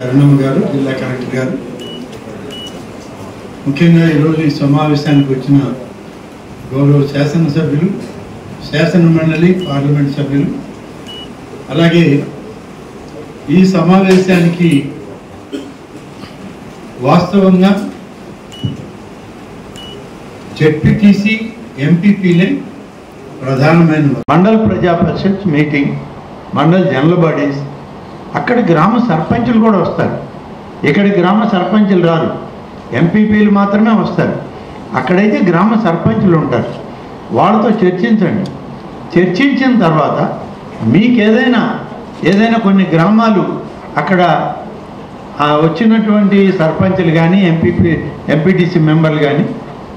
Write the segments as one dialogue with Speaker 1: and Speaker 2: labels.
Speaker 1: అరుణమ్మ గారు జిల్లా కలెక్టర్ గారు. ముఖ్యంగా ఈరోజు ఈ సమావేశానికి వచ్చిన గౌరవ శాసనసభ్యులు శాసన మండలి పార్లమెంట్ సభ్యులు అలాగే ఈ సమావేశానికి వాస్తవంగా జెడ్పీటీసీ ఎంపీపీలే ప్రధానమైన Mandal Praja Parishad meeting mandal general bodies అక్కడ గ్రామ సర్పంచులు కూడా వస్తారు. ఇక్కడ గ్రామ సర్పంచులు రారు. ఎంపీపీలు మాత్రమే వస్తారు. అక్కడైతే గ్రామ సర్పంచులు ఉంటారు. వాళ్ళతో చర్చించండి. చర్చించిన తర్వాత మీకు ఏదైనా ఏదైనా కొన్ని గ్రామాలు అక్కడ వచ్చినటువంటి సర్పంచులు కానీ ఎంపీపీ ఎంపీటీసీ మెంబర్లు కానీ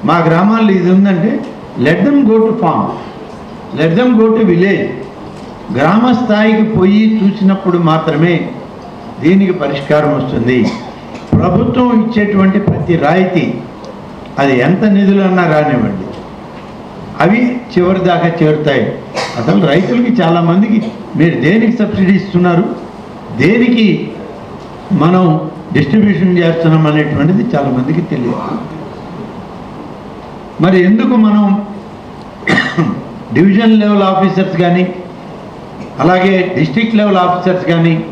Speaker 1: మా గ్రామాల్లో ఇది ఉందంటే let them go to farm. Let them go to village. గ్రామ స్థాయికి పోయి చూసినప్పుడు మాత్రమే దీనికి పరిష్కారం వస్తుంది. ప్రభుత్వం ఇచ్చేటువంటి ప్రతి రాయితీ అది ఎంత నిధులన్నా రానివ్వండి అవి చివరి దాకా చేరుతాయి. అసలు రైతులకి చాలామందికి మీరు దేనికి సబ్సిడీ ఇస్తున్నారు? దేనికి మనం డిస్ట్రిబ్యూషన్ చేస్తున్నాం అనేటువంటిది చాలామందికి తెలియదు. మరి ఎందుకు మనం డివిజన్ లెవెల్ ఆఫీసర్స్ కానీ అలాగే డిస్టిక్ లెవెల్ ఆఫీసర్స్ కానీ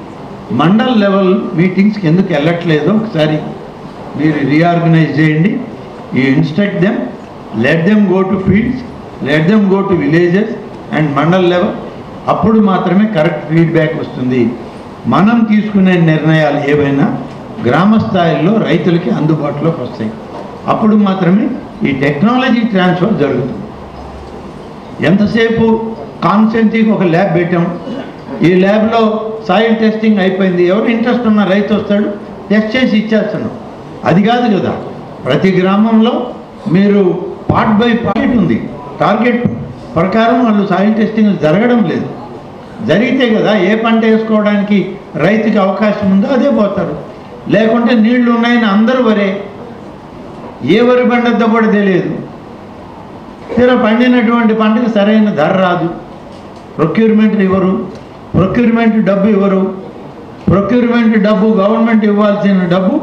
Speaker 1: మండల్ లెవెల్ మీటింగ్స్కి ఎందుకు వెళ్ళట్లేదో? ఒకసారి మీరు రీఆర్గనైజ్ చేయండి. ఈ instruct them let them go to fields let them go to villages and mandal level అప్పుడు మాత్రమే కరెక్ట్ ఫీడ్బ్యాక్ వస్తుంది. మనం తీసుకునే నిర్ణయాలు ఏవైనా గ్రామ స్థాయిలో రైతులకి అందుబాటులోకి వస్తాయి. అప్పుడు మాత్రమే ఈ టెక్నాలజీ ట్రాన్స్ఫర్ జరుగుతుంది. ఎంతసేపు కాన్సెన్సీకి ఒక ల్యాబ్ పెట్టాం. ఈ ల్యాబ్లో సాయిల్ టెస్టింగ్ అయిపోయింది. ఎవరు ఇంట్రెస్ట్ ఉన్న రైతు వస్తాడు టెస్ట్ చేసి ఇచ్చేస్తున్నాం. అది కాదు కదా ప్రతి గ్రామంలో మీరు పార్ట్ బై పార్ట్ ఉంది. టార్గెట్ ప్రకారం వాళ్ళు సాయిల్ టెస్టింగ్ జరగడం లేదు. జరిగితే కదా ఏ పంట వేసుకోవడానికి రైతుకి అవకాశం ఉందో అదే పోతారు. లేకుంటే నీళ్ళు ఉన్నాయని అందరూ వరే. ఏ వరి పండద్దో కూడా తెలియదు. తీరా పండినటువంటి పంటకు సరైన ధర రాదు. ప్రొక్యూర్మెంట్ ఇవ్వరు ప్రొక్యూర్మెంట్ డబ్బు ఇవ్వరు ప్రొక్యూర్మెంట్ డబ్బు గవర్నమెంట్ ఇవ్వాల్సిన డబ్బు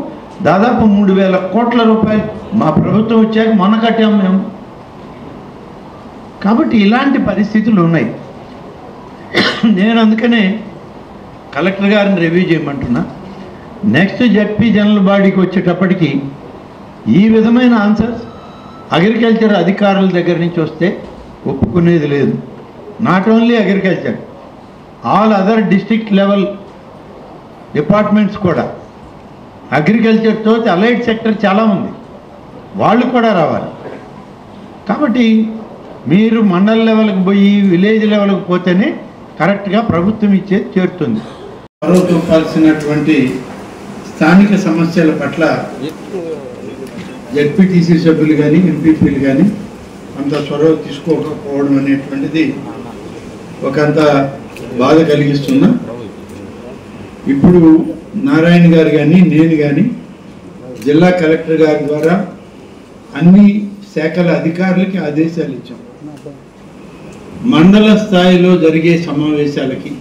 Speaker 1: దాదాపు మూడు వేల కోట్ల రూపాయలు మా ప్రభుత్వం వచ్చాక మొన్న కట్టాం మేము. కాబట్టి ఇలాంటి పరిస్థితులు ఉన్నాయి. నేను అందుకనే కలెక్టర్ గారిని రివ్యూ చేయమంటున్నా. నెక్స్ట్ జడ్పీ జనరల్ బాడీకి వచ్చేటప్పటికి ఈ విధమైన ఆన్సర్స్ అగ్రికల్చర్ అధికారుల దగ్గర నుంచి వస్తే ఒప్పుకునేది లేదు. Not only agriculture all other district level departments కూడా. అగ్రికల్చర్తో అలైడ్ సెక్టర్ చాలా ఉంది వాళ్ళు కూడా రావాలి. కాబట్టి మీరు మండల్ లెవెల్కి పోయి విలేజ్ లెవెల్కి పోతేనే కరెక్ట్గా ప్రభుత్వం ఇచ్చేది చేరుతుంది. మరో చూపాల్సినటువంటి స్థానిక సమస్యల పట్ల జడ్పీటీసీ సభ్యులు కానీ ఎంపీపీలు కానీ అంత చొరవ తీసుకోకపోవడం అనేటువంటిది ఒకంత బాధ కలిగిస్తున్నా. ఇప్పుడు నారాయణ గారు కానీ నేను కానీ జిల్లా కలెక్టర్ గారి ద్వారా అన్ని శాఖల అధికారులకి ఆదేశాలు ఇచ్చాం. మండల స్థాయిలో జరిగే సమావేశాలకి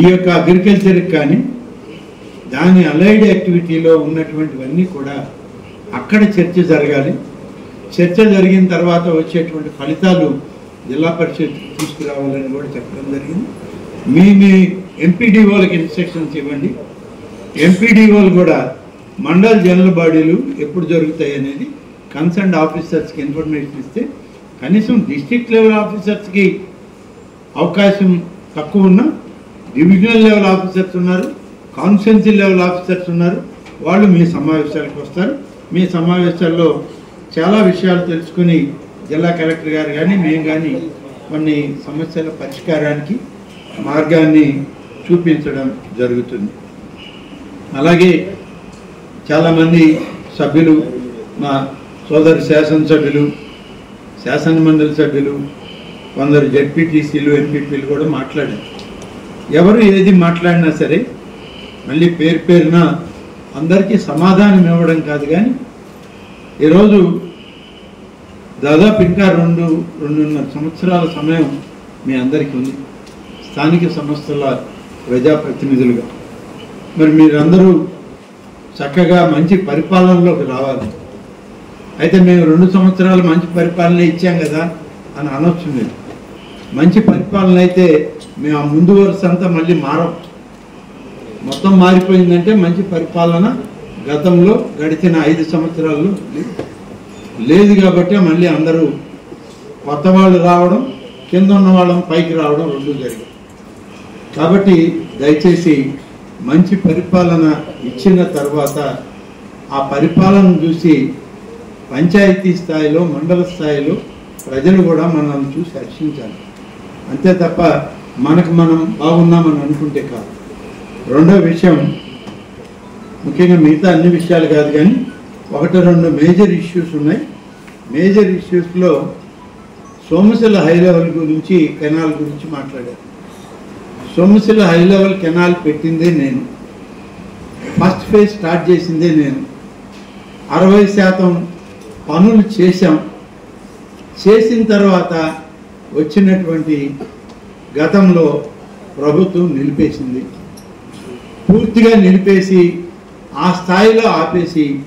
Speaker 1: ఈ యొక్క అగ్రికల్చర్కి కానీ దాని అలైడ్ యాక్టివిటీలో ఉన్నటువంటివన్నీ కూడా అక్కడ చర్చ జరగాలి. చర్చ జరిగిన తర్వాత వచ్చేటువంటి ఫలితాలు జిల్లా పరిషత్ తీసుకురావాలని కూడా చెప్పడం జరిగింది. మీ మీ ఎంపీడీఓలకి ఇన్స్ట్రక్షన్స్ ఇవ్వండి. ఎంపీడీఓలు కూడా మండల్ జనరల్ బాడీలు ఎప్పుడు జరుగుతాయి అనేది కన్సర్న్ ఆఫీసర్స్కి ఇన్ఫర్మేషన్ ఇస్తే కనీసం డిస్టిక్ లెవెల్ ఆఫీసర్స్కి అవకాశం తక్కువ ఉన్నా డివిజనల్ లెవెల్ ఆఫీసర్స్ ఉన్నారు కాన్ఫరెన్సీ లెవెల్ ఆఫీసర్స్ ఉన్నారు వాళ్ళు మీ సమావేశాలకు వస్తారు. మీ సమావేశాల్లో చాలా విషయాలు తెలుసుకుని జిల్లా కలెక్టర్ గారు కానీ మేము కానీ కొన్ని సమస్యల పరిష్కారానికి మార్గాన్ని చూపించడం జరుగుతుంది. అలాగే చాలామంది సభ్యులు మా సోదరు శాసనసభ్యులు శాసనమండలి సభ్యులు కొందరు జడ్పీటీసీలు ఎంపీపీలు కూడా మాట్లాడారు. ఎవరు ఏది మాట్లాడినా సరే మళ్ళీ పేరు పేరున అందరికీ సమాధానం ఇవ్వడం కాదు కానీ ఈరోజు దాదాపు ఇంకా రెండు రెండున్నర సంవత్సరాల సమయం మీ అందరికీ ఉంది. స్థానిక సంస్థల ప్రజాప్రతినిధులుగా. మరి మీరందరూ చక్కగా మంచి పరిపాలనలోకి రావాలి. అయితే మేము రెండు సంవత్సరాలు మంచి పరిపాలన ఇచ్చాం కదా అని అనొచ్చు లేదు. మంచి పరిపాలన అయితే మేము ఆ ముందు వరుస అంతా మళ్ళీ మారం మొత్తం మారిపోయిందంటే మంచి పరిపాలన గతంలో గడిచిన ఐదు సంవత్సరాల్లో లేదు. కాబట్టి మళ్ళీ అందరూ కొత్త వాళ్ళు రావడం కింద ఉన్న వాళ్ళం పైకి రావడం రెండు జరిగింది కాబట్టి దయచేసి మంచి పరిపాలన ఇచ్చిన తర్వాత ఆ పరిపాలన చూసి పంచాయతీ స్థాయిలో మండల స్థాయిలో ప్రజలు కూడా మనల్ని చూసి హర్షించాలి అంతే తప్ప మనకు మనం బాగున్నామని అనుకుంటే కాదు రెండో విషయం ముఖ్యంగా మిగతా అన్ని విషయాలు కాదు కానీ ఒకటి రెండు మేజర్ ఇష్యూస్ ఉన్నాయి. మేజర్ ఇష్యూస్లో సోమశిల హై లెవెల్ గురించి కెనాల్ గురించి మాట్లాడారు. సోమశిల హై లెవెల్ కెనాల్ పెట్టిందే నేను. ఫస్ట్ ఫేజ్ స్టార్ట్ చేసిందే నేను. అరవై శాతం పనులు చేశాం. చేసిన తర్వాత వచ్చినటువంటి గతంలో ప్రభుత్వం నిలిపేసింది. పూర్తిగా నిలిపేసి ఆ స్థాయిలో ఆపేసి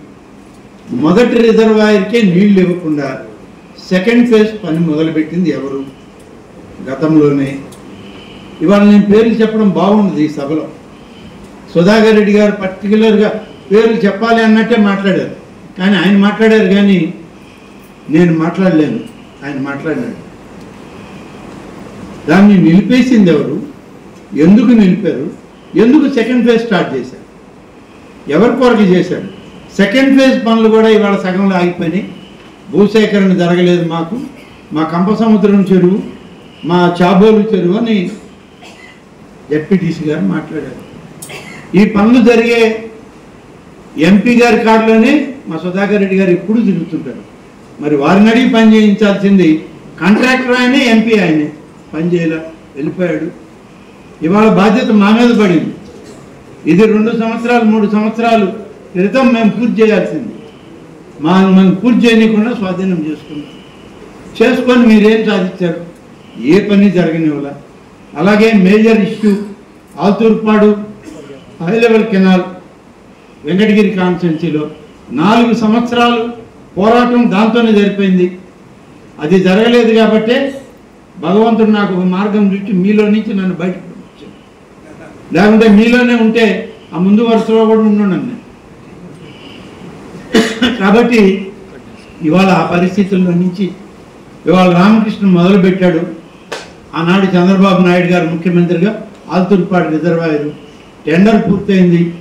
Speaker 1: మొదటి రిజర్వాయర్కే నీళ్ళు ఇవ్వకుండా సెకండ్ ఫేజ్ పని మొదలుపెట్టింది ఎవరు? గతంలోనే. ఇవాళ నేను పేర్లు చెప్పడం బాగుండదు ఈ సభలో. సుధాకర్ రెడ్డి గారు పర్టికులర్గా పేర్లు చెప్పాలి అన్నట్టే మాట్లాడారు. కానీ ఆయన మాట్లాడారు కానీ నేను మాట్లాడలేను. ఆయన మాట్లాడినాడు. దాన్ని నిలిపేసింది ఎవరు? ఎందుకు నిలిపారు? ఎందుకు సెకండ్ ఫేజ్ స్టార్ట్ చేశారు? ఎవరి కొరకు చేశారు? సెకండ్ ఫేజ్ పనులు కూడా ఇవాళ సగంలో ఆగిపోయినాయి. భూసేకరణ జరగలేదు మాకు. మా కంపసముద్రం చెరువు మా చాబోలు చెరువు అని జడ్పీటీసీ గారు మాట్లాడారు. ఈ పనులు జరిగే ఎంపీ గారి కారులోనే మా సుధాకర్ రెడ్డి గారు ఎప్పుడు తిరుగుతుంటారు. మరి వారిని అడిగి పని చేయించాల్సింది కాంట్రాక్టర్ ఆయనే ఎంపీ ఆయనే. పని చేయలే వెళ్ళిపోయాడు. ఇవాళ బాధ్యత మా మీద పడింది. ఇది రెండు సంవత్సరాలు మూడు సంవత్సరాలు క్రితం మేము పూర్తి చేయాల్సింది. మా మనం పూర్తి చేయనీయకుండా స్వాధీనం చేసుకున్నాం. చేసుకొని మీరేం సాధించారు? ఏ పని జరగనివ్వాల. అలాగే major issue Alturpadu high level canal Venkatagiri కాన్స్టెన్సీలో నాలుగు సంవత్సరాలు పోరాటం దాంతోనే జరిపోయింది. అది జరగలేదు కాబట్టే భగవంతుడు నాకు ఒక మార్గం చూసి మీలో నుంచి నన్ను బయటకు వచ్చాను లేకుంటే మీలోనే ఉంటే ఆ ముందు వరుసలో కూడా ఉన్నాను నేను కాబట్టి ఇవాళ ఆ పరిస్థితుల్లో నుంచి ఇవాళ రామకృష్ణ మొదలుపెట్టాడు. ఆనాడు చంద్రబాబు నాయుడు గారు ముఖ్యమంత్రిగా ఆల్తూర్పాడు రిజర్వాయర్. టెండర్ పూర్తయింది.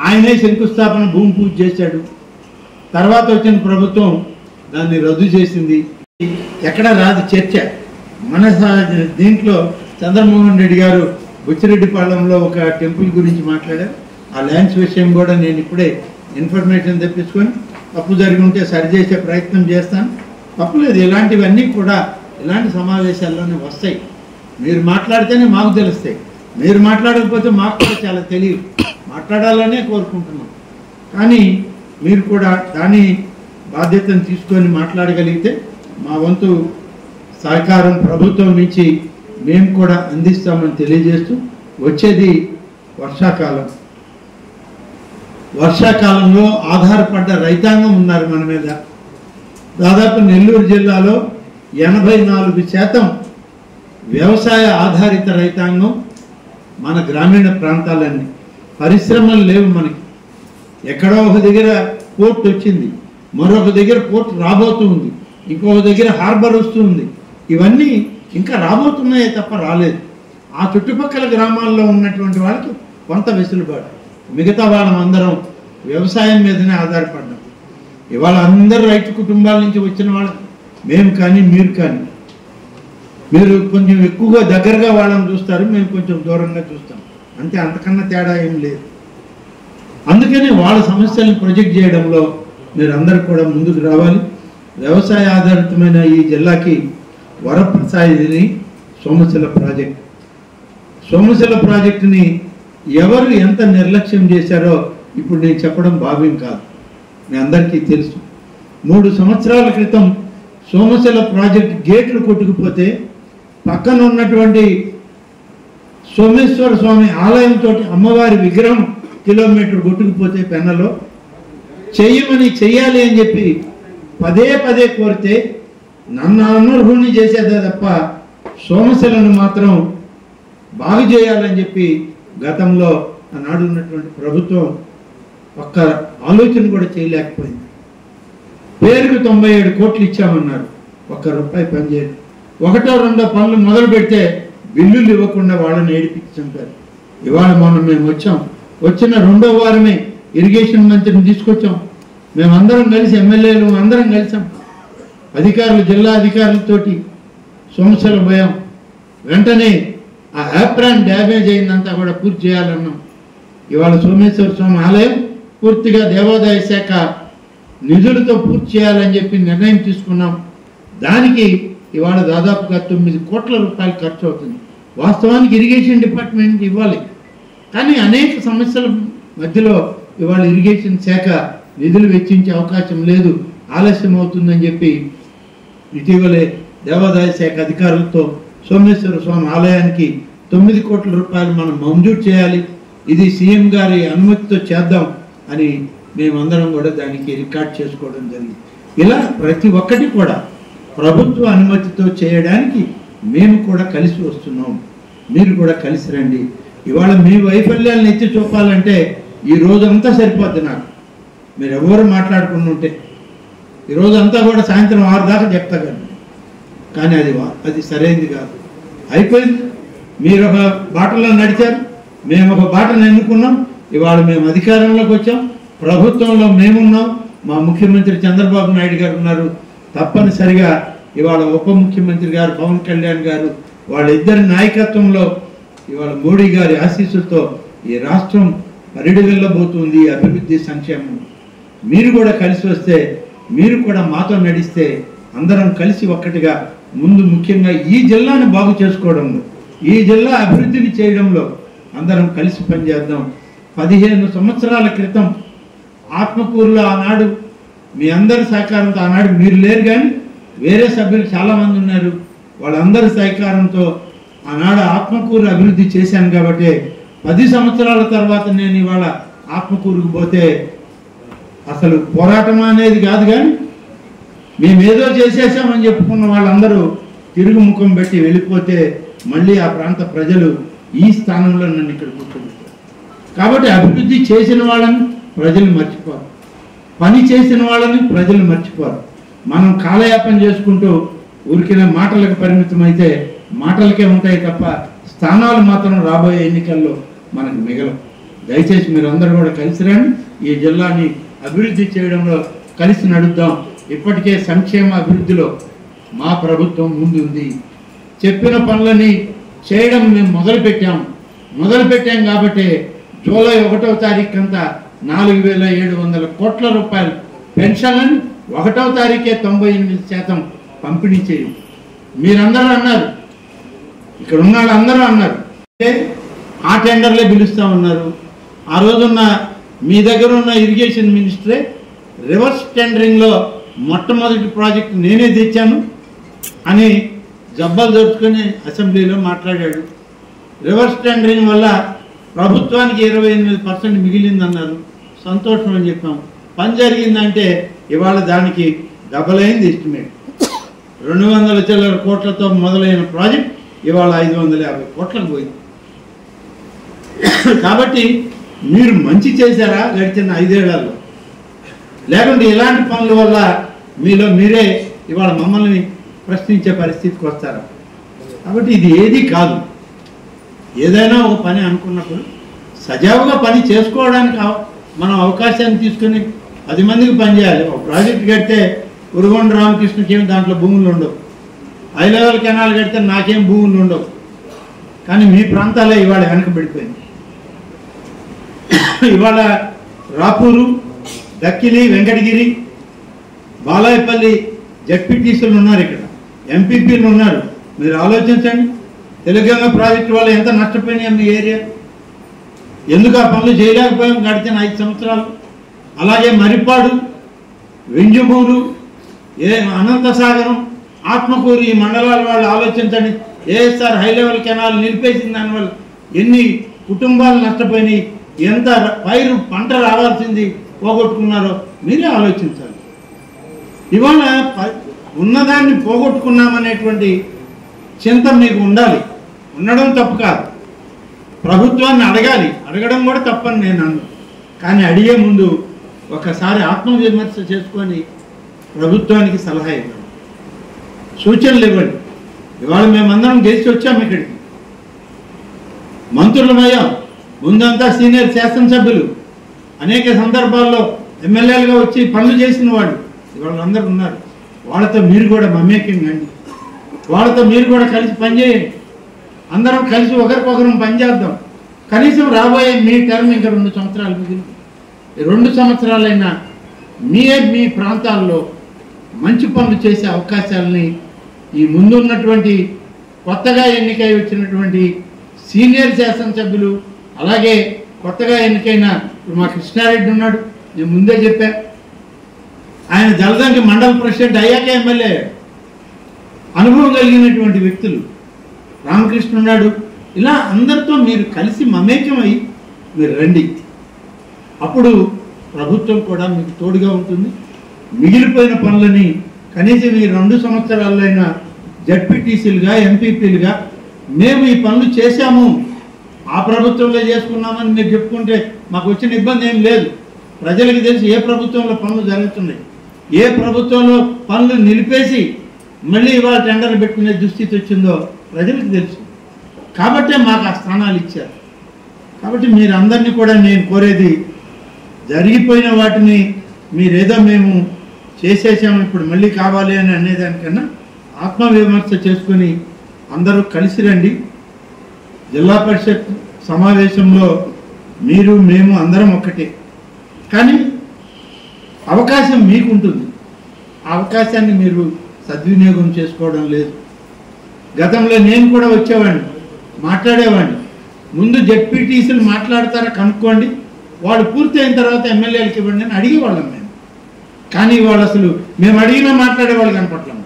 Speaker 1: ఆయనే శంకుస్థాపన భూమి పూజ చేశాడు. తర్వాత వచ్చిన ప్రభుత్వం దాన్ని రద్దు చేసింది. ఎక్కడ రాదు చర్చ. మన దీంట్లో చంద్రమోహన్ రెడ్డి గారు బుచ్చిరెడ్డిపాళెంలో ఒక టెంపుల్ గురించి మాట్లాడారు. ఆ ల్యాండ్స్ విషయం కూడా నేను ఇప్పుడే ఇన్ఫర్మేషన్ తెప్పించుకొని తప్పు జరిగి ఉంటే సరిచేసే ప్రయత్నం చేస్తాను. తప్పులేదు ఇలాంటివన్నీ కూడా ఇలాంటి సమావేశాల్లోనే వస్తాయి. మీరు మాట్లాడితేనే మాకు తెలుస్తాయి. మీరు మాట్లాడకపోతే మాకు కూడా చాలా తెలియదు. మాట్లాడాలనే కోరుకుంటున్నాం. కానీ మీరు కూడా దాని బాధ్యతను తీసుకొని మాట్లాడగలిగితే మా వంతు సహకారం ప్రభుత్వం నుంచి మేము కూడా అందిస్తామని తెలియజేస్తూ వచ్చేది వర్షాకాలం. వర్షాకాలంలో ఆధారపడ్డ రైతాంగం ఉన్నారు మన మీద. దాదాపు నెల్లూరు జిల్లాలో ఎనభై నాలుగు శాతం వ్యవసాయ ఆధారిత రైతాంగం మన గ్రామీణ ప్రాంతాలన్నీ. పరిశ్రమలు లేవు మనకి. ఎక్కడో ఒక దగ్గర పోర్ట్ వచ్చింది. మరొక దగ్గర పోర్ట్ రాబోతుంది. ఇంకొక దగ్గర హార్బర్ వస్తుంది. ఇవన్నీ ఇంకా రాబోతున్నాయే తప్ప రాలేదు. ఆ చుట్టుపక్కల గ్రామాల్లో ఉన్నటువంటి వాళ్ళకి కొంత వెసులుబాటు. మిగతా వాళ్ళం అందరం వ్యవసాయం మీదనే ఆధారపడ్డాం. ఇవాళ అందరు రైతు కుటుంబాల నుంచి వచ్చిన వాళ్ళు. మేము కానీ మీరు కానీ. మీరు కొంచెం ఎక్కువగా దగ్గరగా వాళ్ళని చూస్తారు మేము కొంచెం దూరంగా చూస్తాం. అంతే అంతకన్నా తేడా ఏం లేదు. అందుకని వాళ్ళ సమస్యలను ప్రొజెక్ట్ చేయడంలో మీరు అందరూ కూడా ముందుకు రావాలి. వ్యవసాయ ఆధారితమైన ఈ జిల్లాకి వరప్రసాదిని సోమశిల ప్రాజెక్ట్. సోమశిల ప్రాజెక్టుని ఎవరు ఎంత నిర్లక్ష్యం చేశారో ఇప్పుడు నేను చెప్పడం భావ్యం కాదు. మీ అందరికీ తెలుసు. మూడు సంవత్సరాల క్రితం సోమశిల ప్రాజెక్ట్ గేట్లు కొట్టుకుపోతే పక్కన ఉన్నటువంటి సోమేశ్వర స్వామి ఆలయంతో అమ్మవారి విగ్రహం కిలోమీటర్ కొట్టుకుపోతే పెన్నలో చెయ్యమని చెయ్యాలి అని చెప్పి పదే పదే కోరితే నన్ను అనర్హుణ్ణి చేసేదే తప్ప సోమశిలను మాత్రం బాగు చేయాలని చెప్పి గతంలో ఆనాడు ఉన్నటువంటి ప్రభుత్వం ఒక్క ఆలోచన కూడా చేయలేకపోయింది. పేరుకు తొంభై ఏడు కోట్లు ఇచ్చామన్నారు. ఒక్క రూపాయి పని ఒకటో రెండో పనులు మొదలు పెడితే బిల్లులు ఇవ్వకుండా వాళ్ళని ఏడిపించి చంపారు ఇవాళ మొన్న మేము వచ్చాం. వచ్చిన రెండో వారమే ఇరిగేషన్ మంత్రిని తీసుకొచ్చాం. మేమందరం కలిసి ఎమ్మెల్యేలు అందరం కలిసాం. అధికారులు జిల్లా అధికారులతోటి సోమశిల భయం వెంటనే ఆ యాప్రాన్ డ్యామేజ్ అయిందంతా కూడా పూర్తి చేయాలన్నాం ఇవాళ సోమేశ్వర స్వామి ఆలయం పూర్తిగా దేవాదాయ శాఖ నిధులతో పూర్తి చేయాలని చెప్పి నిర్ణయం తీసుకున్నాం. దానికి ఇవాళ దాదాపుగా తొమ్మిది కోట్ల రూపాయలు ఖర్చు అవుతుంది. వాస్తవానికి ఇరిగేషన్ డిపార్ట్మెంట్ ఇవ్వాలి. కానీ అనేక సమస్యల మధ్యలో ఇవాళ ఇరిగేషన్ శాఖ నిధులు వెచ్చించే అవకాశం లేదు. ఆలస్యం అవుతుందని చెప్పి ఇటీవలే దేవాదాయ శాఖ అధికారులతో సోమేశ్వర స్వామి ఆలయానికి తొమ్మిది కోట్ల రూపాయలు మనం మంజూరు చేయాలి. ఇది సీఎం గారి అనుమతితో చేద్దాం అని మేమందరం కూడా దానికి రికార్డ్ చేసుకోవడం జరిగింది. ఇలా ప్రతి ఒక్కటి కూడా ప్రభుత్వ అనుమతితో చేయడానికి మేము కూడా కలిసి వస్తున్నాం. మీరు కూడా కలిసి రండి. ఇవాళ మీ వైఫల్యాలను ఎత్తి చూపాలంటే ఈ రోజంతా సరిపోద్ది నాకు. మీరు ఎవరు మాట్లాడుకుంటుంటే. ఈ రోజంతా కూడా సాయంత్రం ఆరు దాకా చెప్తా కదా. కానీ అది అది సరైనది కాదు. అయిపోయింది. మీరు ఒక బాటలో నడిచారు. మేము ఒక బాటను ఎన్నుకున్నాం. ఇవాళ మేము అధికారంలోకి వచ్చాం. ప్రభుత్వంలో మేమున్నాం. మా ముఖ్యమంత్రి చంద్రబాబు నాయుడు గారు ఉన్నారు. తప్పనిసరిగా ఇవాళ ఉప ముఖ్యమంత్రి గారు పవన్ కళ్యాణ్ గారు వాళ్ళిద్దరి నాయకత్వంలో ఇవాళ మోడీ గారి ఆశీస్సులతో ఈ రాష్ట్రం పరిడి వెళ్ళబోతుంది అభివృద్ధి సంక్షేమం. మీరు కూడా కలిసి వస్తే మీరు కూడా మాతో నడిస్తే అందరం కలిసి ఒక్కటిగా ముందు ముఖ్యంగా ఈ జిల్లాను బాగు చేసుకోవడంలో ఈ జిల్లా అభివృద్ధిని చేయడంలో అందరం కలిసి పనిచేద్దాం. పదిహేను సంవత్సరాల క్రితం ఆత్మకూరులో ఆనాడు మీ అందరి సహకారంతో ఆనాడు మీరు లేరు కానీ వేరే సభ్యులు చాలామంది ఉన్నారు. వాళ్ళందరి సహకారంతో ఆనాడు ఆత్మకూరు అభివృద్ధి చేశాను కాబట్టి పది సంవత్సరాల తర్వాత నేను ఇవాళ ఆత్మకూరుకు పోతే అసలు పోరాటం అనేది కాదు కానీ మేమేదో చేసేసామని చెప్పుకున్న వాళ్ళందరూ తిరుగు ముఖం పెట్టి వెళ్ళిపోతే మళ్ళీ ఆ ప్రాంత ప్రజలు ఈ స్థానంలో నన్ను ఇక్కడ కూర్చోబెట్టారు. కాబట్టి అభివృద్ధి చేసిన వాళ్ళని ప్రజలు మర్చిపోరు. పని చేసిన వాళ్ళని ప్రజలు మర్చిపోరు. మనం కాలయాపన చేసుకుంటూ ఊరికిన మాటలకు పరిమితం అయితే మాటలకే ఉంటాయి తప్ప స్థానాలు మాత్రం రాబోయే ఎన్నికల్లో మనకు మిగలవు. దయచేసి మీరు అందరూ కూడా కలిసి రండి ఈ జిల్లాని అభివృద్ధి చేయడంలో కలిసి నడుద్దాం. ఇప్పటికే సంక్షేమ అభివృద్ధిలో మా ప్రభుత్వం ముందుంది చెప్పిన పనులని చేయడం మేము మొదలుపెట్టాం. మొదలుపెట్టాం మొదలు పెట్టాం కాబట్టి జూలై ఒకటో తారీఖు అంతా నాలుగు వేల ఏడు వందల కోట్ల రూపాయలు పెన్షన్లను ఒకటో తారీఖే తొంభై ఎనిమిది శాతం పంపిణీ చేయం. మీరందరూ అన్నారు. ఇక్కడ ఉన్న వాళ్ళందరూ అన్నారు. ఆ టెండర్లే పిలుస్తా ఉన్నారు. ఆ రోజున్న మీ దగ్గర ఉన్న ఇరిగేషన్ మినిస్టరే రివర్స్ టెండరింగ్లో మొట్టమొదటి ప్రాజెక్ట్ నేనే తెచ్చాను అని జబ్బాలు దొరుకుని అసెంబ్లీలో మాట్లాడాడు. రివర్స్ టెండరింగ్ వల్ల ప్రభుత్వానికి ఇరవై ఎనిమిది పర్సెంట్ మిగిలిందన్నారు. సంతోషం అని చెప్పాం. పని జరిగిందంటే ఇవాళ దానికి డబల్ అయింది ఎస్టిమేట్ రెండు వందల చిల్లర కోట్లతో మొదలైన ప్రాజెక్ట్ ఇవాళ ఐదు వందల యాభై కోట్లకు పోయింది. కాబట్టి మీరు మంచి చేశారా? గడిచిన ఐదేళ్ళలో. లేకుంటే ఇలాంటి పనుల వల్ల మీలో మీరే ఇవాళ మమ్మల్ని ప్రశ్నించే పరిస్థితికి వస్తారా. కాబట్టి ఇది ఏది కాదు. ఏదైనా ఒక పని అనుకున్నప్పుడు సజావుగా పని చేసుకోవడానికి మనం అవకాశాన్ని తీసుకుని పది మందికి పని చేయాలి. ఒక ప్రాజెక్ట్ కడితే ఉరుగొండ రామకృష్ణకి ఏమి దాంట్లో భూములు ఉండవు. హై లెవెల్ కెనాల్ కడితే నాకేం భూములు ఉండవు. కానీ మీ ప్రాంతాలే ఇవాళ వెనకబడిపోయింది. ఇవాళ రాపూరు దక్కిలి వెంకటగిరి బాలాయపల్లి జడ్పీటీసీలు ఉన్నారు ఇక్కడ. ఎంపీపీలు ఉన్నారు. మీరు ఆలోచించండి. తెలంగాణ ప్రాజెక్టు వల్ల ఎంత నష్టపోయినాయి మీ ఏరియా? ఎందుకు ఆ పనులు చేయలేకపోయాం గడిచిన ఐదు సంవత్సరాలు? అలాగే మరిపాడు వెంజమూరు ఏ అనంతసాగరం ఆత్మకూరు ఈ మండలాల వాళ్ళు ఆలోచించండి. ఏఎస్ఆర్ హై లెవెల్ కెనాల్ నిలిపేసిన దానివల్ల ఎన్ని కుటుంబాలు నష్టపోయినాయి? ఎంత పైరు పంట రావాల్సింది పోగొట్టుకున్నారో మీరే ఆలోచించాలి. ఇవాళ ప- ఉన్నదాన్ని పోగొట్టుకున్నామనేటువంటి చింత మీకు ఉండాలి. ఉండడం తప్పు కాదు. ప్రభుత్వాన్ని అడగాలి. అడగడం కూడా తప్పని నేను అన్ను కానీ అడిగే ముందు ఒకసారి ఆత్మవిమర్శ చేసుకొని ప్రభుత్వానికి సలహా ఇవ్వండి. సూచనలు ఇవ్వండి. ఇవాళ మేమందరం గెలిచి వచ్చాము ఇక్కడికి. మంత్రులమయ్యాం. ముందంతా సీనియర్ శాసనసభ్యులు. అనేక సందర్భాల్లో ఎమ్మెల్యేలుగా వచ్చి పనులు చేసిన వాళ్ళు. ఇవాళ అందరు ఉన్నారు. వాళ్ళతో మీరు కూడా మమేక్యం కండి వాళ్ళతో మీరు కూడా కలిసి పనిచేయండి. అందరం కలిసి ఒకరికొకరం పనిచేద్దాం కనీసం రాబోయే మీ టర్మ్ ఇంకా రెండు సంవత్సరాలు మిగిలి రెండు సంవత్సరాలైనా మీ మీ ప్రాంతాల్లో మంచి పనులు చేసే అవకాశాలని ఈ ముందున్నటువంటి కొత్తగా ఎన్నికై వచ్చినటువంటి సీనియర్ శాసనసభ్యులు అలాగే కొత్తగా ఎన్నికైన మా కృష్ణారెడ్డి ఉన్నాడు. నేను ముందే చెప్పాను ఆయన జలదంకి మండల ప్రెసిడెంట్ అయ్యాక ఎమ్మెల్యే. అనుభవం కలిగినటువంటి వ్యక్తులు. రామకృష్ణ ఉన్నాడు. ఇలా అందరితో మీరు కలిసి మమేకమై మీరు రండి. అప్పుడు ప్రభుత్వం కూడా మీకు తోడుగా ఉంటుంది. మిగిలిపోయిన పనులని కనీసం ఈ రెండు సంవత్సరాల్లో జడ్పీటీసీలుగా ఎంపీపీలుగా మేము ఈ పనులు చేశాము. ఆ ప్రభుత్వంలో చేసుకున్నామని మీరు చెప్పుకుంటే మాకు వచ్చిన ఇబ్బంది ఏం లేదు. ప్రజలకు తెలిసి ఏ ప్రభుత్వంలో పనులు జరుగుతున్నాయి. ఏ ప్రభుత్వంలో పనులు నిలిపేసి మళ్ళీ ఇవాళ టెండర్లు పెట్టుకునే దుస్థితి వచ్చిందో ప్రజలకు తెలుసు. కాబట్టే మాకు ఆ స్థానాలు ఇచ్చారు. కాబట్టి మీరందరినీ కూడా నేను కోరేది జరిగిపోయిన వాటిని మీరేదో మేము చేసేసాము ఇప్పుడు మళ్ళీ కావాలి అని అనేదానికన్నా ఆత్మవిమర్శ చేసుకొని అందరూ కలిసి రండి. జిల్లా పరిషత్ సమావేశంలో మీరు మేము అందరం ఒక్కటే. కానీ అవకాశం మీకు ఉంటుంది ఆ అవకాశాన్ని మీరు సద్వినియోగం చేసుకోవడం లేదు. గతంలో నేను కూడా వచ్చేవాడిని మాట్లాడేవాడిని. ముందు జెడ్పీటీసీలు మాట్లాడతారా కనుక్కోండి. వాళ్ళు పూర్తి అయిన తర్వాత ఎమ్మెల్యేలకు ఇవ్వండి అని అడిగేవాళ్ళం మేము. కానీ వాళ్ళు అసలు మేము అడిగినా మాట్లాడేవాళ్ళు కనపట్లం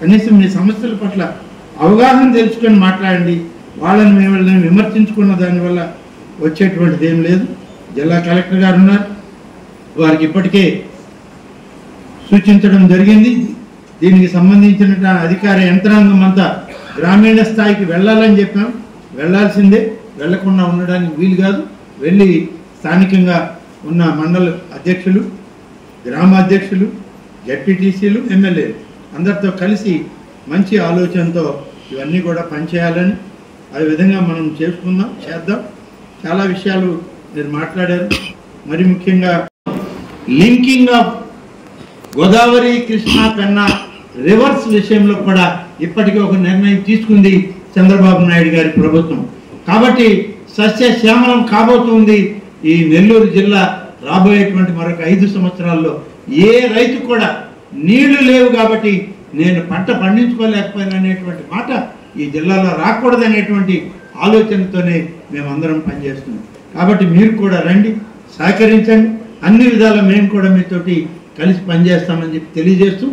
Speaker 1: కనీసం మీ సమస్యల పట్ల అవగాహన తెలుసుకొని మాట్లాడండి. వాళ్ళని మేము విమర్శించుకున్న దానివల్ల వచ్చేటువంటిది ఏం లేదు. జిల్లా కలెక్టర్ గారు ఉన్నారు. వారికి ఇప్పటికే సూచించడం జరిగింది. దీనికి సంబంధించిన అధికార యంత్రాంగం అంతా గ్రామీణ స్థాయికి వెళ్ళాలని చెప్పాం. వెళ్ళాల్సిందే. వెళ్ళకుండా ఉండడానికి వీలు కాదు. వెళ్ళి స్థానికంగా ఉన్న మండల అధ్యక్షులు గ్రామ అధ్యక్షులు జడ్పీటీసీలు ఎమ్మెల్యేలు అందరితో కలిసి మంచి ఆలోచనతో ఇవన్నీ కూడా పనిచేయాలని అదే విధంగా మనం చేసుకుందాం చేద్దాం. చాలా విషయాలు మీరు మాట్లాడారు. మరి ముఖ్యంగా linking of Godavari Krishna Penna rivers విషయంలో కూడా ఇప్పటికీ ఒక నిర్ణయం తీసుకుంది చంద్రబాబు నాయుడు గారి ప్రభుత్వం. కాబట్టి సస్యశ్యామలం కాబోతుంది ఈ నెల్లూరు జిల్లా రాబోయేటువంటి మరొక ఐదు సంవత్సరాల్లో. ఏ రైతు కూడా నీళ్ళు లేవు కాబట్టి నేను పంట పండించుకోలేకపోయాను అనేటువంటి మాట ఈ జిల్లాలో రాకూడదనేటువంటి ఆలోచనతోనే మేమందరం పనిచేస్తున్నాం. కాబట్టి మీరు కూడా రండి సహకరించండి. అన్ని విధాల మేము కూడా మీతోటి కలిసి పనిచేస్తామని చెప్పి తెలియజేస్తూ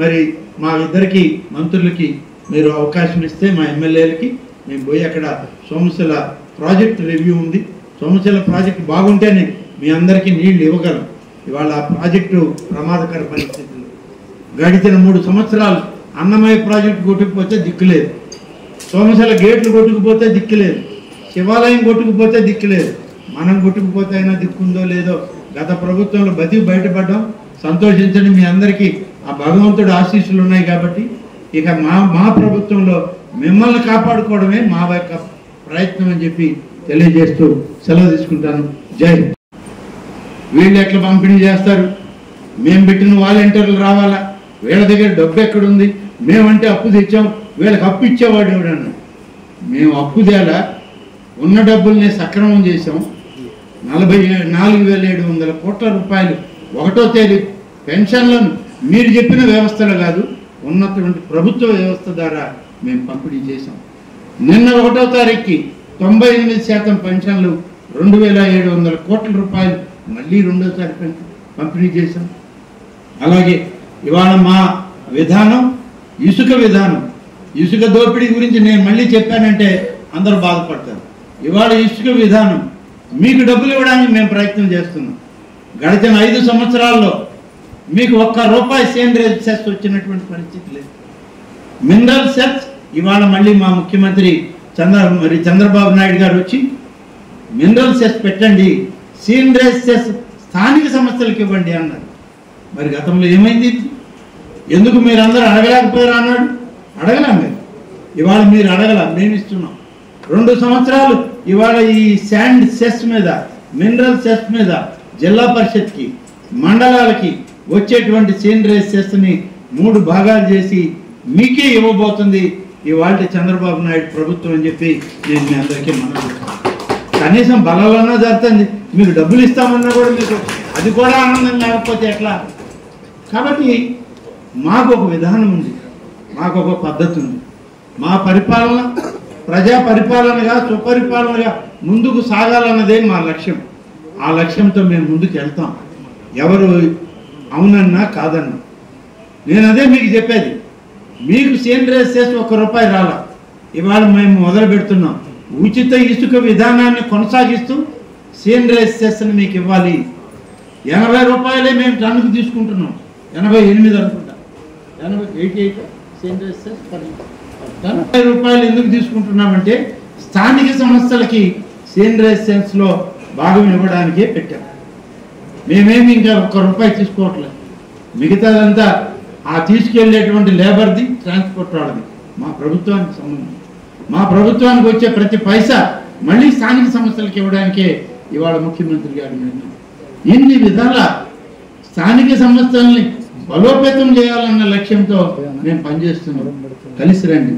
Speaker 1: మరి మా ఇద్దరికి మంత్రులకి మీరు అవకాశం ఇస్తే మా ఎమ్మెల్యేలకి మేము పోయి అక్కడ సోమశిల ప్రాజెక్ట్ రివ్యూ ఉంది. సోమశిల ప్రాజెక్ట్ బాగుంటేనే మీ అందరికీ నీళ్ళు ఇవ్వగలం. ఇవాళ ఆ ప్రాజెక్టు ప్రమాదకర పరిస్థితులు. గడిచిన మూడు సంవత్సరాలు అన్నమయ్య ప్రాజెక్టు కొట్టుకుపోతే దిక్కులేదు. సోమశిల గేట్లు కొట్టుకుపోతే దిక్కులేదు. శివాలయం కొట్టుకుపోతే దిక్కులేదు. మనం కొట్టుకుపోతే అయినా దిక్కుందో లేదో గత ప్రభుత్వంలో బతికి బయటపడ్డాం. సంతోషించండి మీ అందరికీ ఆ భగవంతుడు ఆశీస్సులు ఉన్నాయి కాబట్టి ఇక మా మా ప్రభుత్వంలో మిమ్మల్ని కాపాడుకోవడమే మా యొక్క ప్రయత్నం అని చెప్పి తెలియజేస్తూ సెలవు తీసుకుంటాను. జై వీళ్ళు ఎట్లా పంపిణీ చేస్తారు? మేము పెట్టిన వాలంటీర్లు రావాలా? వీళ్ళ దగ్గర డబ్బు ఎక్కడుంది? మేమంటే అప్పు తెచ్చాం. వీళ్ళకి అప్పు ఇచ్చేవాడు ఎవడన్నా? మేము అప్పు తేలా ఉన్న డబ్బుల్ని సక్రమం చేసాం నలభై నాలుగు వేల ఏడు వందల కోట్ల రూపాయలు ఒకటో తేదీ పెన్షన్లను మీరు చెప్పిన వ్యవస్థలో కాదు ఉన్నటువంటి ప్రభుత్వ వ్యవస్థ ద్వారా మేము పంపిణీ చేశాం. నిన్న ఒకటో తారీఖుకి తొంభై ఎనిమిది శాతం పెన్షన్లు రెండు వేల ఏడు వందల కోట్ల రూపాయలు మళ్ళీ రెండోసారి పంపిణీ చేశాం. అలాగే ఇవాళ మా విధానం ఇసుక విధానం ఇసుక దోపిడీ గురించి నేను మళ్ళీ చెప్పానంటే అందరూ బాధపడతారు. ఇవాళ ఇసుక విధానం మీకు డబ్బులు ఇవ్వడానికి మేము ప్రయత్నం చేస్తున్నాం. గడిచిన ఐదు సంవత్సరాల్లో మీకు ఒక్క రూపాయి సేంద్రియ సెస్ వచ్చినటువంటి పరిస్థితి లేదు. మినరల్ సెస్ ఇవాళ మళ్ళీ మా ముఖ్యమంత్రి చంద్ర మరి చంద్రబాబు నాయుడు గారు వచ్చి మినరల్ సెస్ పెట్టండి సేంద్రియ సెస్ స్థానిక సమస్యలకు ఇవ్వండి అన్నారు. మరి గతంలో ఏమైంది? ఎందుకు మీరు అందరూ అడగలేకపోయారు అన్నాడు? అడగలా మీరు. ఇవాళ మీరు అడగల మేము ఇస్తున్నాం. రెండు సంవత్సరాలు ఇవాళ ఈ శాండ్ సెస్ మీద మినరల్ సెస్ మీద జిల్లా పరిషత్కి మండలాలకి వచ్చేటువంటి సీనరేజ్ సెస్ని మూడు భాగాలు చేసి మీకే ఇవ్వబోతుంది ఇవాళ చంద్రబాబు నాయుడు ప్రభుత్వం అని చెప్పి నేను మీ అందరికీ మనం కనీసం బలంలోనే జరుగుతుంది. మీకు డబ్బులు ఇస్తామన్నా కూడా మీకు అది కూడా ఆనందం లేకపోతే ఎట్లా? కాబట్టి మాకు ఒక విధానం ఉంది. మాకు ఒక పద్ధతి ఉంది. మా పరిపాలన ప్రజా పరిపాలనగా సుపరిపాలనగా ముందుకు సాగాలన్నదే మా లక్ష్యం. ఆ లక్ష్యంతో మేము ముందుకు వెళ్తాం ఎవరు అవునన్నా కాదన్నా. నేను అదే మీకు చెప్పేది. మీకు సేంద్రియ చేసి ఒక రూపాయి రాలా. ఇవాళ మేము మొదలు పెడుతున్నాం. ఉచిత ఇసుక విధానాన్ని కొనసాగిస్తూ సేంద్రియ సెస్ని మీకు ఇవ్వాలి. ఎనభై రూపాయలే మేము టన్నుకు తీసుకుంటున్నాం. ఎనభై ఎనిమిది అనుకుంటా. ఎనభై ఎయిటీ ఎయిట్ సేంద్రియ సెస్ పర్ టన్. రూపాయలు ఎందుకు తీసుకుంటున్నామంటే స్థానిక సంస్థలకి సేంద్రియ సెన్స్లో భాగం ఇవ్వడానికే పెట్టాం. మేమేమి ఇంకా ఒక్క రూపాయి తీసుకోవట్లేదు. మిగతాదంతా ఆ తీసుకెళ్ళేటువంటి లేబర్ది ట్రాన్స్పోర్ట్ వాళ్ళది మా ప్రభుత్వానికి సంబంధం మా ప్రభుత్వానికి వచ్చే ప్రతి పైసా మళ్ళీ స్థానిక సంస్థలకు ఇవ్వడానికే ఇవాళ ముఖ్యమంత్రి గారి నిర్ణయం. ఇన్ని విధాల స్థానిక సంస్థల్ని బలోపేతం చేయాలన్న లక్ష్యంతో మేము పనిచేస్తున్నాం కలిసి రండి.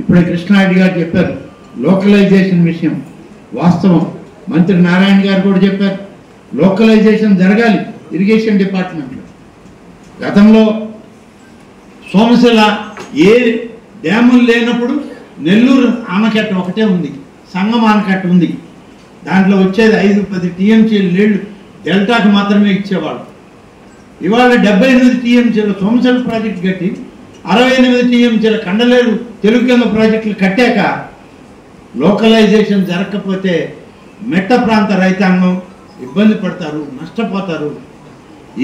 Speaker 1: ఇప్పుడే కృష్ణారెడ్డి గారు చెప్పారు లోకలైజేషన్ విషయం వాస్తవం. మంత్రి నారాయణ గారు కూడా చెప్పారు లోకలైజేషన్ జరగాలి ఇరిగేషన్ డిపార్ట్మెంట్లో. గతంలో సోమశిల ఏ డ్యాములు లేనప్పుడు నెల్లూరు ఆనకట్ట ఒకటే ఉంది సంగం ఆనకట్ట ఉంది. దాంట్లో వచ్చేది ఐదు పది టీఎంసీ నీళ్ళు డెల్టాకు మాత్రమే ఇచ్చేవాళ్ళు. ఇవాళ డెబ్బై ఎనిమిది టీఎంసీల సోమశిల ప్రాజెక్టు కట్టి అరవై ఎనిమిది టీఎంసీల కండలేరు తెలుగు ప్రాజెక్టులు కట్టాక లోకలైజేషన్ జరగకపోతే మెట్ట ప్రాంత రైతాంగం ఇబ్బంది పడతారు నష్టపోతారు.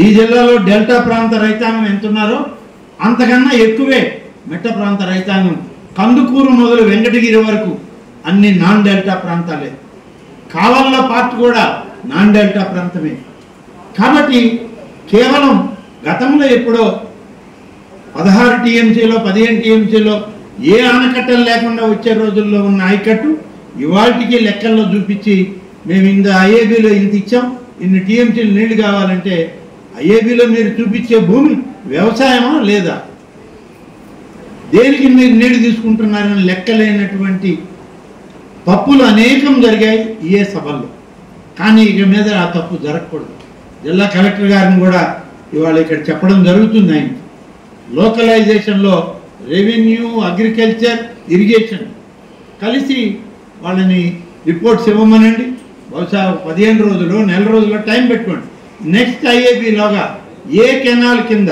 Speaker 1: ఈ జిల్లాలో డెల్టా ప్రాంత రైతాంగం ఎంత ఉన్నారో అంతకన్నా ఎక్కువే మెట్ట ప్రాంత రైతాంగం. కందుకూరు మొదలు వెంకటగిరి వరకు అన్ని నాన్ డెల్టా ప్రాంతాలే. కావల్ల పార్ట్ కూడా నాన్ డెల్టా ప్రాంతమే. కాబట్టి కేవలం గతంలో ఎప్పుడో పదహారు టీఎంసీలో పదిహేను టీఎంసీలో ఏ ఆనకట్టలు లేకుండా వచ్చే రోజుల్లో ఉన్న ఆయకట్టు ఇవాటికి లెక్కల్లో చూపించి మేము ఇంత ఐఏబీలో ఇంత ఇచ్చాం ఇన్ని టీఎంసీలు నీళ్ళు కావాలంటే ఐఏబీలో మీరు చూపించే భూమి వ్యవసాయమా లేదా? దేనికి మీరు నీళ్ళు తీసుకుంటున్నారని లెక్కలేనటువంటి తప్పులు అనేకం జరిగాయి ఏ సభల్లో. కానీ ఇక మీద ఆ తప్పు జరగకూడదు. జిల్లా కలెక్టర్ గారిని కూడా ఇవాళ ఇక్కడ చెప్పడం జరుగుతుంది ఆయన. లోకలైజేషన్లో రెవెన్యూ అగ్రికల్చర్ ఇరిగేషన్ కలిసి వాళ్ళని రిపోర్ట్స్ ఇవ్వమనండి. బహుశా పదిహేను రోజులు నెల రోజులు టైం పెట్టుకోండి. నెక్స్ట్ ఐఏబీలోగా ఏ కెనాల్ కింద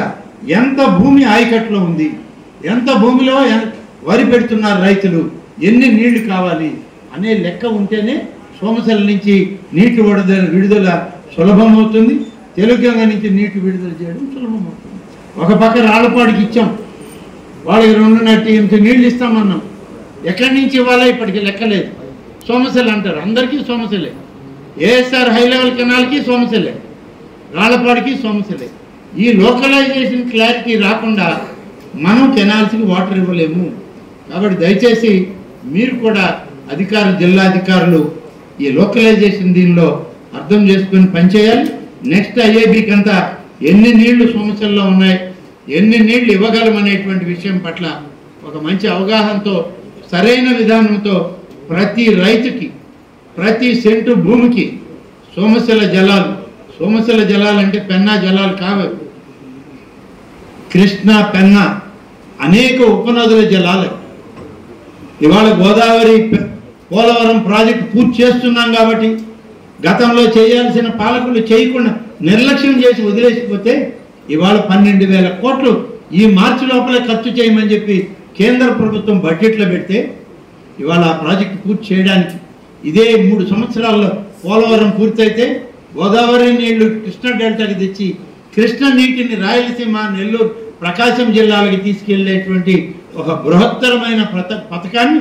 Speaker 1: ఎంత భూమి ఆయకట్లో ఉంది ఎంత భూమిలో వరి పెడుతున్నారు రైతులు ఎన్ని నీళ్ళు కావాలి అనే లెక్క ఉంటేనే సోమశల నుంచి నీటి విడుదల విడుదల సులభమవుతుంది. తెలుగంగ నుంచి నీటి విడుదల చేయడం సులభమవుతుంది. ఒక పక్క రాళ్ళపాడికి ఇచ్చాం. వాళ్ళకి రెండున్నర టీఎంసీ నీళ్ళు ఇస్తామన్నాం. ఎక్కడి నుంచి ఇవ్వాలా ఇప్పటికి లెక్కలేదు సోమశిల అంటారు. అందరికీ సోమశిలే. ఏఎస్ఆర్ హై లెవెల్ కెనాల్కి సోమశిలే. రాళ్ళపాడికి సోమశిలే. ఈ లోకలైజేషన్ క్లారిటీ రాకుండా మనం కెనాల్స్కి వాటర్ ఇవ్వలేము. కాబట్టి దయచేసి మీరు కూడా అధికారులు జిల్లా అధికారులు ఈ లోకలైజేషన్ దీనిలో అర్థం చేసుకుని పనిచేయాలి. నెక్స్ట్ ఐఏబీకి అంతా ఎన్ని నీళ్ళు సమస్యల్లో ఉన్నాయి ఎన్ని నీళ్ళు ఇవ్వగలమనేటువంటి విషయం పట్ల ఒక మంచి అవగాహనతో సరైన విధానంతో ప్రతి రైతుకి ప్రతి సెంటు భూమికి సోమశల జలాలు సోమశల జలాలు అంటే పెన్నా జలాలు కావు. కృష్ణ పెన్నా అనేక ఉపనదుల జలాలు. ఇవాళ గోదావరి పోలవరం ప్రాజెక్టు పూర్తి చేస్తున్నాం కాబట్టి గతంలో చేయాల్సిన పాలకులు చేయకుండా నిర్లక్ష్యం చేసి వదిలేసిపోతే ఇవాళ పన్నెండు వేల కోట్లు ఈ మార్చి లోపలే ఖర్చు చేయమని చెప్పి కేంద్ర ప్రభుత్వం బడ్జెట్లో పెడితే ఇవాళ ఆ ప్రాజెక్టు పూర్తి చేయడానికి ఇదే మూడు సంవత్సరాల్లో పోలవరం పూర్తయితే గోదావరి నీళ్ళు కృష్ణా డెల్టాకి తెచ్చి కృష్ణ నీటిని రాయలసీమ నెల్లూరు ప్రకాశం జిల్లాలకి తీసుకెళ్ళేటువంటి ఒక బృహత్తరమైన పథకాన్ని